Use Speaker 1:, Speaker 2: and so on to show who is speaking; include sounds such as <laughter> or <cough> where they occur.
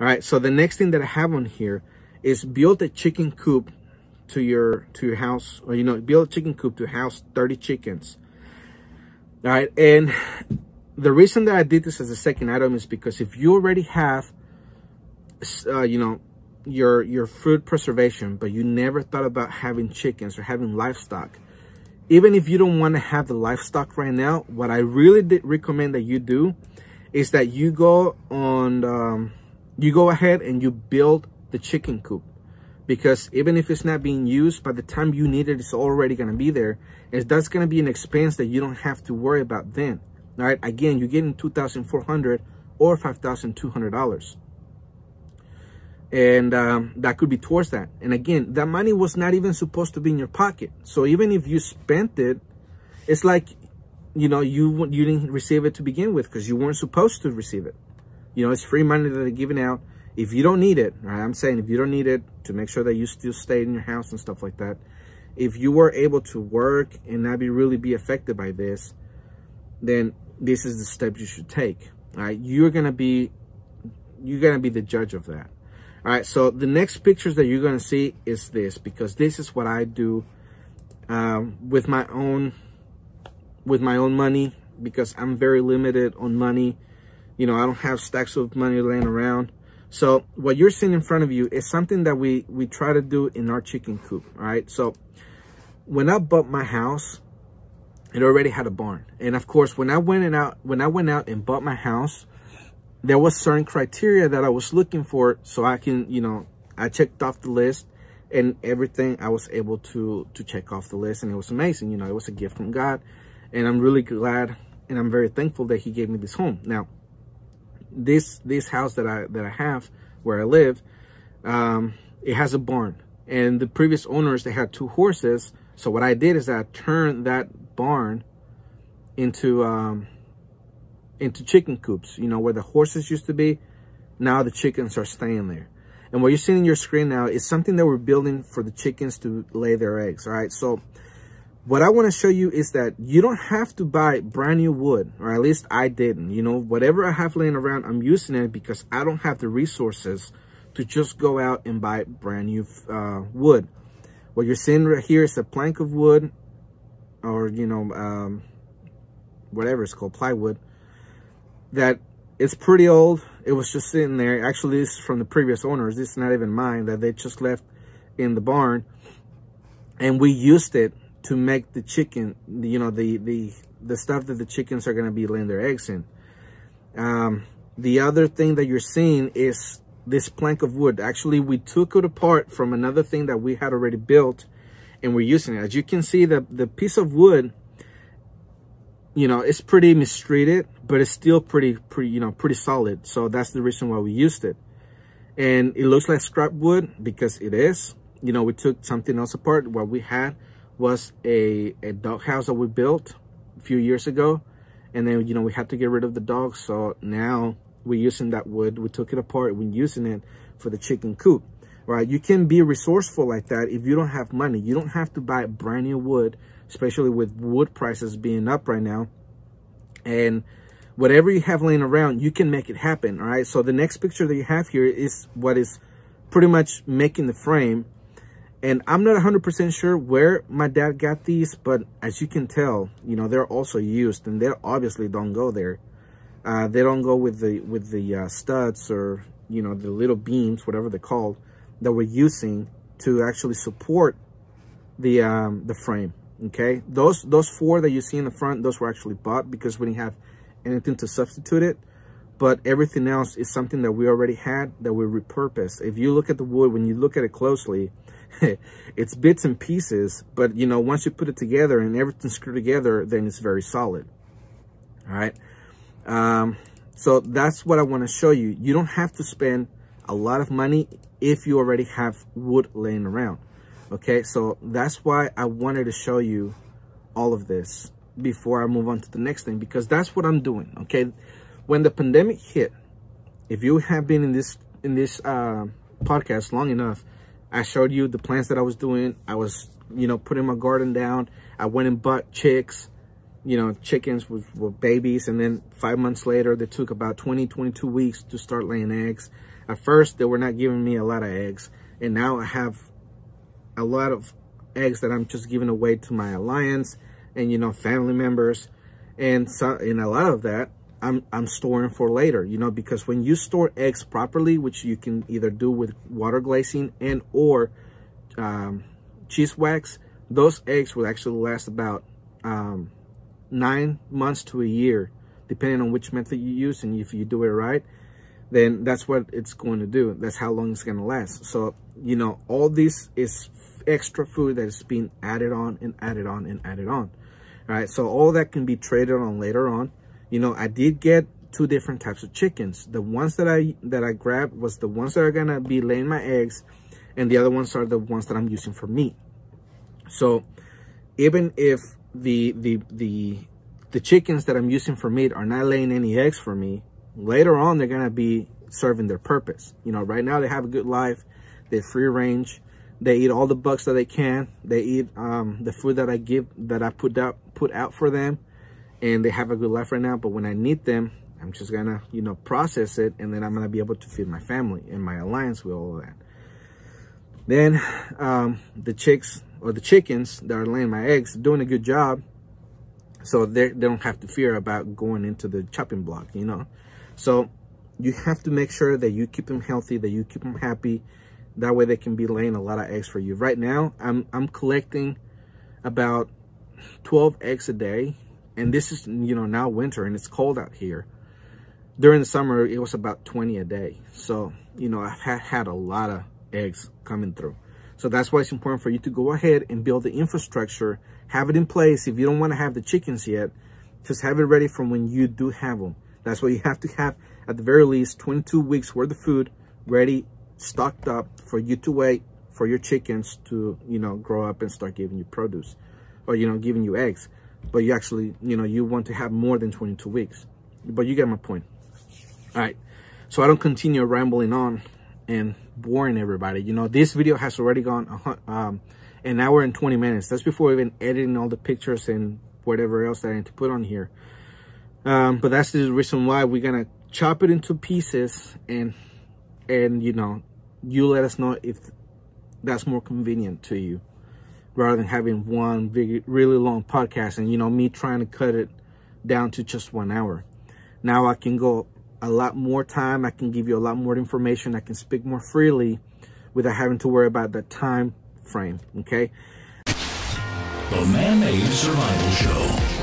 Speaker 1: All right, so the next thing that I have on here is build a chicken coop to your to your house, or you know, build a chicken coop to house 30 chickens. All right, and the reason that I did this as a second item is because if you already have, uh, you know, your your food preservation, but you never thought about having chickens or having livestock, even if you don't want to have the livestock right now, what I really did recommend that you do is that you go on, um, you go ahead and you build the chicken coop. Because even if it's not being used, by the time you need it, it's already going to be there. And that's going to be an expense that you don't have to worry about then. All right. Again, you're getting 2400 or $5,200 and um, that could be towards that. And again, that money was not even supposed to be in your pocket. So even if you spent it, it's like, you know, you you didn't receive it to begin with because you weren't supposed to receive it. You know, it's free money that they're giving out. If you don't need it, right, I'm saying if you don't need it to make sure that you still stay in your house and stuff like that, if you were able to work and not be really be affected by this, then this is the step you should take. All right, you're gonna be you're gonna be the judge of that. All right, so the next pictures that you're going to see is this because this is what I do um, with my own with my own money because I'm very limited on money. You know, I don't have stacks of money laying around. So what you're seeing in front of you is something that we we try to do in our chicken coop. All right, so when I bought my house, it already had a barn, and of course, when I went out when I went out and bought my house there was certain criteria that I was looking for so I can, you know, I checked off the list and everything I was able to to check off the list and it was amazing. You know, it was a gift from God and I'm really glad and I'm very thankful that he gave me this home. Now, this this house that I that I have where I live, um, it has a barn and the previous owners they had two horses. So what I did is I turned that barn into um, into chicken coops, you know, where the horses used to be. Now the chickens are staying there. And what you're seeing in your screen now is something that we're building for the chickens to lay their eggs. All right. So what I want to show you is that you don't have to buy brand new wood, or at least I didn't. You know, whatever I have laying around, I'm using it because I don't have the resources to just go out and buy brand new uh, wood. What you're seeing right here is a plank of wood or, you know, um, whatever it's called, plywood that it's pretty old. It was just sitting there. Actually, this is from the previous owners. This is not even mine that they just left in the barn. And we used it to make the chicken, you know, the, the, the stuff that the chickens are going to be laying their eggs in. Um, the other thing that you're seeing is this plank of wood. Actually, we took it apart from another thing that we had already built and we're using it. As you can see, the, the piece of wood you know, it's pretty mistreated, but it's still pretty, pretty, you know, pretty solid. So that's the reason why we used it. And it looks like scrap wood because it is. You know, we took something else apart. What we had was a, a dog house that we built a few years ago. And then, you know, we had to get rid of the dogs. So now we're using that wood. We took it apart. We're using it for the chicken coop, right? You can be resourceful like that if you don't have money. You don't have to buy brand new wood especially with wood prices being up right now. And whatever you have laying around, you can make it happen, all right? So the next picture that you have here is what is pretty much making the frame. And I'm not 100% sure where my dad got these, but as you can tell, you know, they're also used and they obviously don't go there. Uh, they don't go with the with the uh, studs or, you know, the little beams, whatever they're called, that we're using to actually support the um, the frame okay? Those those four that you see in the front those were actually bought because we didn't have anything to substitute it. But everything else is something that we already had that we repurposed. If you look at the wood when you look at it closely <laughs> it's bits and pieces but you know once you put it together and everything's screwed together then it's very solid. All right um, so that's what i want to show you. You don't have to spend a lot of money if you already have wood laying around. Okay, so that's why I wanted to show you all of this before I move on to the next thing, because that's what I'm doing, okay? When the pandemic hit, if you have been in this in this uh, podcast long enough, I showed you the plants that I was doing. I was, you know, putting my garden down. I went and bought chicks you know, chickens with, with babies. And then five months later, they took about 20, 22 weeks to start laying eggs. At first, they were not giving me a lot of eggs. And now I have a lot of eggs that I'm just giving away to my alliance and, you know, family members. And so, and a lot of that I'm, I'm storing for later, you know, because when you store eggs properly, which you can either do with water glassing and or um, cheese wax, those eggs will actually last about um, nine months to a year, depending on which method you use. And if you do it right, then that's what it's going to do. That's how long it's going to last. So, you know, all this is extra food that is being added on and added on and added on. All right. So all that can be traded on later on. You know, I did get two different types of chickens. The ones that I that I grabbed was the ones that are to be laying my eggs and the other ones are the ones that I'm using for meat. So even if the the the the chickens that I'm using for meat are not laying any eggs for me, later on they're gonna be serving their purpose. You know, right now they have a good life, they're free range, they eat all the bugs that they can, they eat um, the food that I give that I put out put out for them, and they have a good life right now. But when I need them, I'm just gonna you know process it, and then I'm gonna be able to feed my family and my alliance with all of that. Then um, the chicks or the chickens that are laying my eggs doing a good job. So they don't have to fear about going into the chopping block, you know. So you have to make sure that you keep them healthy, that you keep them happy. That way they can be laying a lot of eggs for you. Right now, I'm, I'm collecting about 12 eggs a day. And this is, you know, now winter and it's cold out here. During the summer, it was about 20 a day. So, you know, I've had, had a lot of eggs coming through. So that's why it's important for you to go ahead and build the infrastructure, have it in place. If you don't want to have the chickens yet, just have it ready from when you do have them. That's why you have to have, at the very least, 22 weeks worth of food ready, stocked up for you to wait for your chickens to, you know, grow up and start giving you produce or, you know, giving you eggs. But you actually, you know, you want to have more than 22 weeks. But you get my point. All right. So I don't continue rambling on and boring everybody. You know, this video has already gone um, an hour and 20 minutes. That's before even editing all the pictures and whatever else that I need to put on here. Um, but that's the reason why we're going to chop it into pieces and, and, you know, you let us know if that's more convenient to you rather than having one big, really long podcast and, you know, me trying to cut it down to just one hour. Now I can go a lot more time. I can give you a lot more information. I can speak more freely without having to worry about the time frame, okay?
Speaker 2: The Man-Made Survival Show.